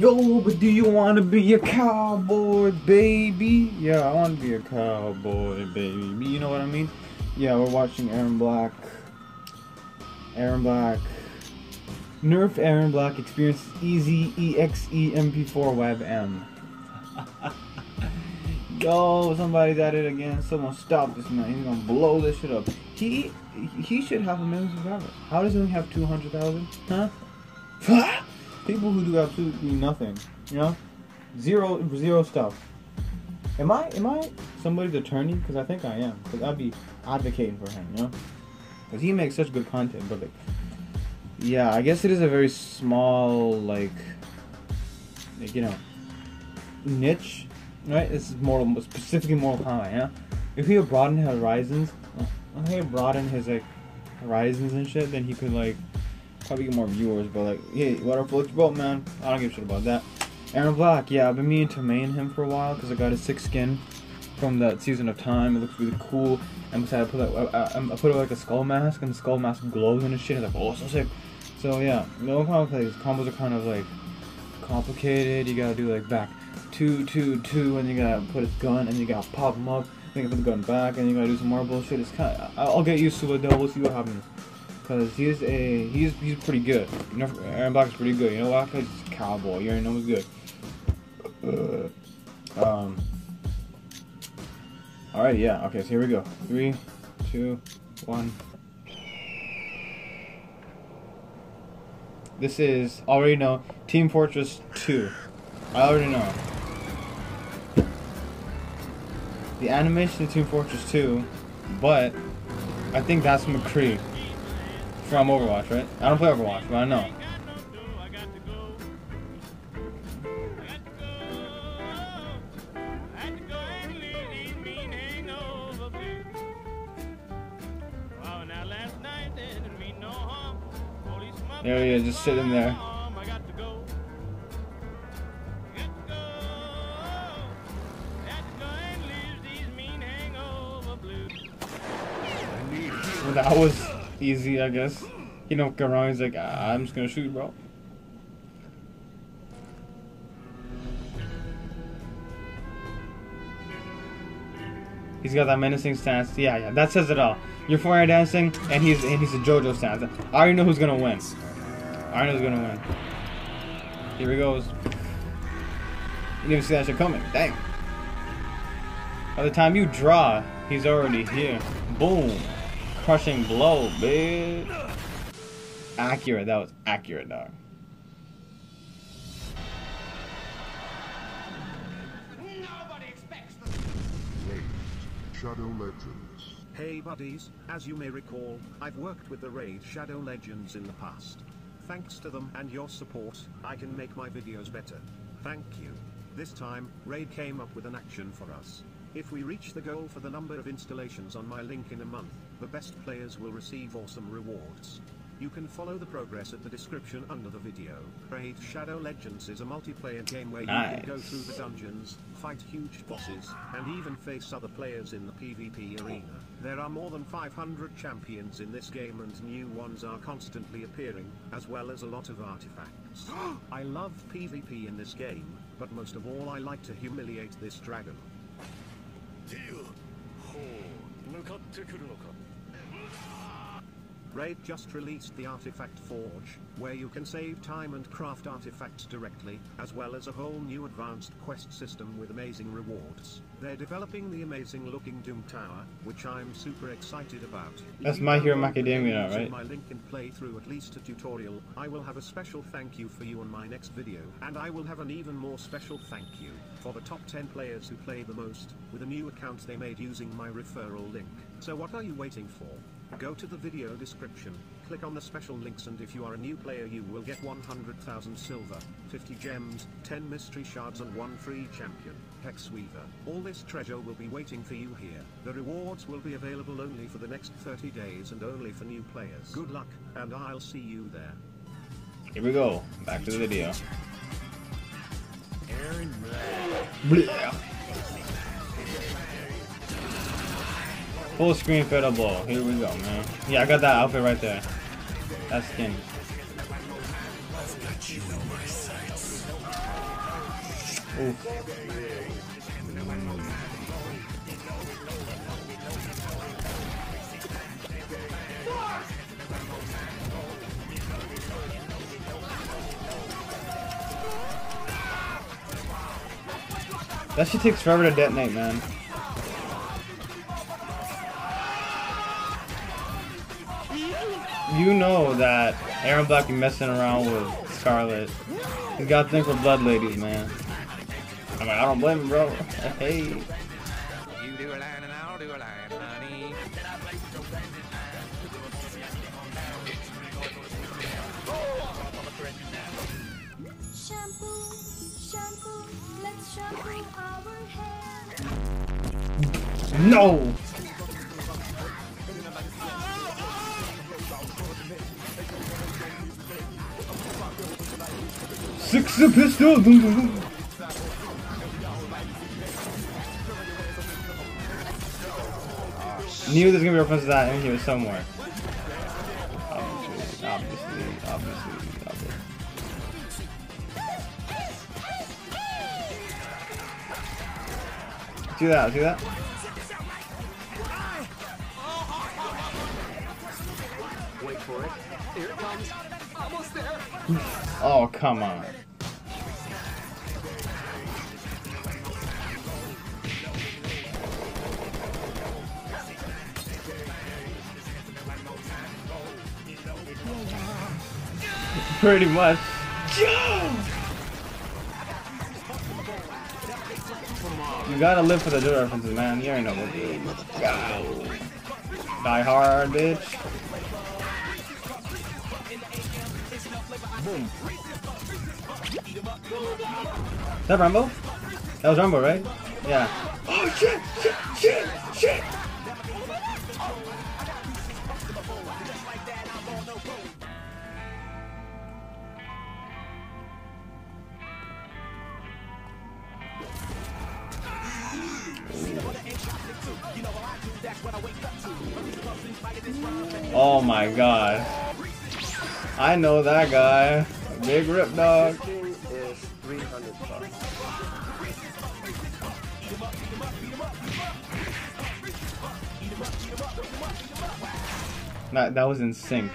Yo, but do you want to be a cowboy, baby? Yeah, I want to be a cowboy, baby. You know what I mean? Yeah, we're watching Erron Black. Erron Black. Nerf Erron Black experiences easy EXE MP4 Web M. Yo, Somebuddy's at it again. Someone stop this man. He's gonna blow this shit up. He he should have a million subscribers. How does he only have two hundred thousand? Huh? People who do absolutely nothing, you know, zero zero stuff. Am I am I Somebuddy's attorney? Because I think I am. Because I'd be advocating for him, you know, because he makes such good content. But like, yeah, I guess it is a very small like, like you know, niche, right? This is more specifically Mortal Kombat, yeah. If he broadened his horizons, if he broadened his like horizons and shit, then he could like probably get more viewers, but like, hey, whatever floats your boat, man. I don't give a shit about that. Erron Black, yeah, I've been meaning to main him for a while because I got his sick skin from that season of time. It looks really cool. And besides, I put like, I, I, put like a skull mask, and the skull mask glows and shit. It's like, oh, so sick. So yeah, no combo. Combos are kind of like complicated. You gotta do like back two, two, two, and you gotta put his gun, and you gotta pop him up. Then you put the gun back, and you gotta do some more bullshit. It's kind of, I'll get used to it though. We'll see what happens because he's a he's he's pretty good. You know, Erron Black is pretty good. You know why? Because he's a cowboy. You already know he's good. Uh, um. All right, yeah. Okay, so here we go. Three, two, one. This is already know Team Fortress 2. I already know. The animation of Team Fortress 2, but I think that's McCree from Overwatch, right? I don't play Overwatch, but I know. There he is, just sitting there. That was easy, I guess. You know, go around, he's like, ah, I'm just gonna shoot, bro. He's got that menacing stance. Yeah, yeah, that says it all. You're fire dancing, and he's and he's a JoJo stance. I already know who's gonna win. I already know who's gonna win. Here he goes. You didn't even see that shit coming. Dang. By the time you draw, he's already here. Boom. Crushing blow, bitch. Accurate. That was accurate, dog. Shadow Legends. Hey buddies, as you may recall, I've worked with the Raid Shadow Legends in the past. Thanks to them and your support, I can make my videos better. Thank you. This time, Raid came up with an action for us. If we reach the goal for the number of installations on my link in a month, the best players will receive awesome rewards. You can follow the progress at the description under the video. Raid Shadow Legends is a multiplayer game where you Nice. can go through the dungeons, fight huge bosses, and even face other players in the PvP arena. There are more than 500 champions in this game and new ones are constantly appearing, as well as a lot of artifacts. I love PvP in this game, but most of all I like to humiliate this dragon. ほう向かってくるのか Raid just released the Artifact Forge, where you can save time and craft artifacts directly, as well as a whole new advanced quest system with amazing rewards. They're developing the amazing looking Doom Tower, which I'm super excited about. That's My Hero download the game Macadamia, right? My link and play through at least a tutorial, I will have a special thank you for you on my next video, and I will have an even more special thank you for the top 10 players who play the most, with a new account they made using my referral link. So what are you waiting for? Go to the video description, click on the special links and if you are a new player you will get 100,000 silver, 50 gems, 10 mystery shards and 1 free champion, Hex Weaver. All this treasure will be waiting for you here. The rewards will be available only for the next 30 days and only for new players. Good luck, and I'll see you there. Here we go. Back to the video. Erron Blah. Full screen fed blow. Here we go, man. Yeah, I got that outfit right there. That skin. Oof. That shit takes forever to detonate, man. You know that Erron Black be messing around with Skarlet. He's got a thing for blood ladies, man. I'm like, I don't blame him, bro. hey. You do a line and I'll do a line, honey. Shampoo, shampoo, let's shampoo our hair. No! Six a pistol! Dum, dum, dum. Knew there's gonna be a reference to that in here somewhere. Obviously, obviously, obviously, obviously. Do that, do that. Wait for it. Here it comes. Almost there. Oh, come on. Pretty much. You gotta live for the good references, man. You ain't to do. Die hard, bitch. Is that Rumble? That was Rumble, right? Yeah. Oh shit! Shit! Shit! Shit! Oh my god. I know that guy. Big Rip Dog. is 300 bucks. That, that was in sync.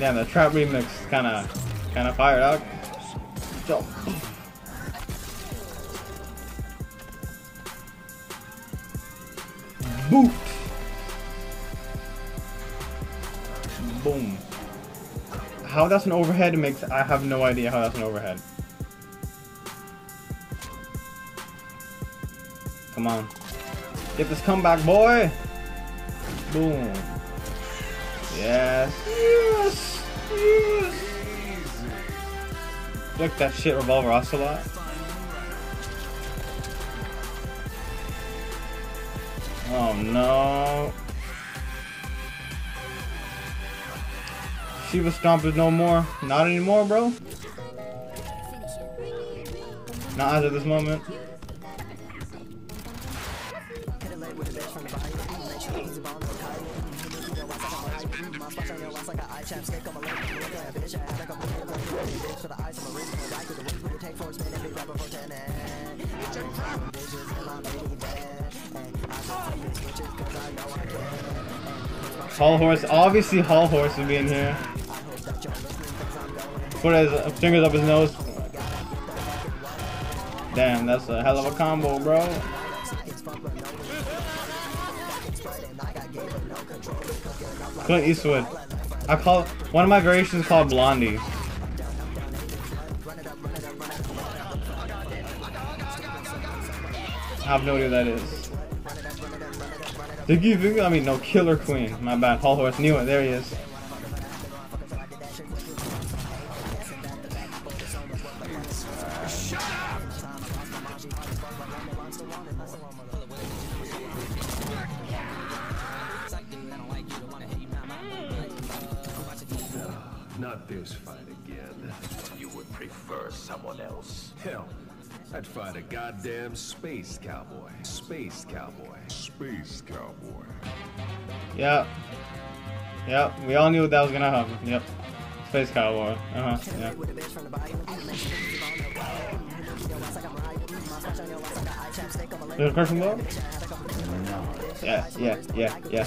Damn, the trap remix kind of, kind of fired up. So, boot. Boom. How that's an overhead makes I have no idea how that's an overhead. Come on. Get this comeback, boy! Boom. Yes. Yes. Look that shit revolver ocelot. Oh no. Sheeva Stompers no more. Not anymore, bro. Not as of this moment. Hol Horse, obviously Hol Horse would be in here. Put his fingers up his nose. Damn, that's a hell of a combo, bro. Clint Eastwood. I call one of my variations called Blondie. I have no idea that is. Diggy Viggy, I mean no Killer Queen. My bad. Hol Horse knew it. There he is. Not this fight again. You would prefer someone else. Hell, I'd fight a goddamn space cowboy. Space cowboy. Space cowboy. Yep. Yep. We all knew that was gonna happen. Yep. Space cowboy. Uh huh. Yeah. There's a question though? No. Yeah, yeah, yeah,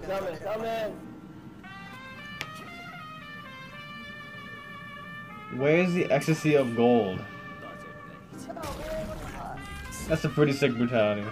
coming, coming, coming. Where's the ecstasy of gold? That's a pretty sick brutality.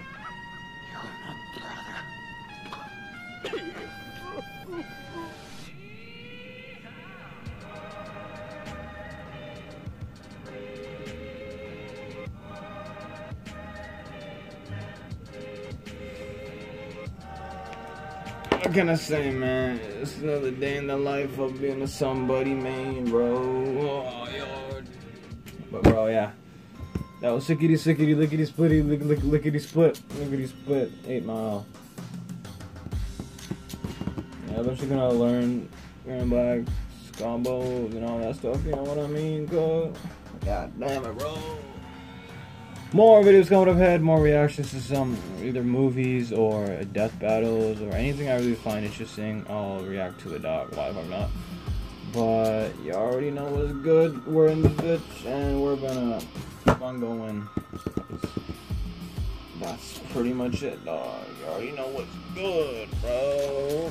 Can I say, man? It's another day in the life of being a somebody, man, bro. Oh. But, bro, yeah. That was sickety, sickety, lickety, splitty, lick, lick, lickety, split, lickety, split, 8 mile. Yeah, eventually gonna learn, learn black combos and all that stuff, you know what I mean? Cause, God damn it, bro. More videos coming up ahead, more reactions to some either movies or death battles or anything I really find interesting. I'll react to the uh, dog. Why the fuck not? But you already know what's good. We're in the bitch and we're gonna keep on going. That's pretty much it, dog. You already know what's good, bro.